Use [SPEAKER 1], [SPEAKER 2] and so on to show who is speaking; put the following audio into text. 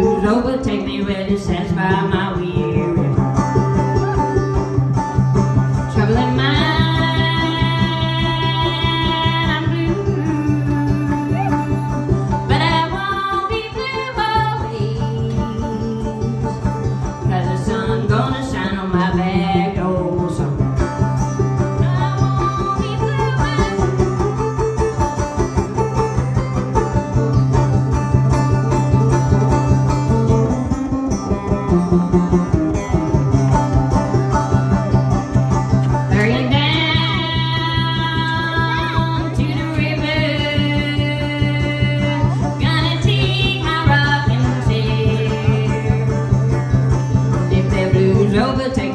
[SPEAKER 1] blues overtake me when it satisfies my weary. Troubling mind. Yoga technique.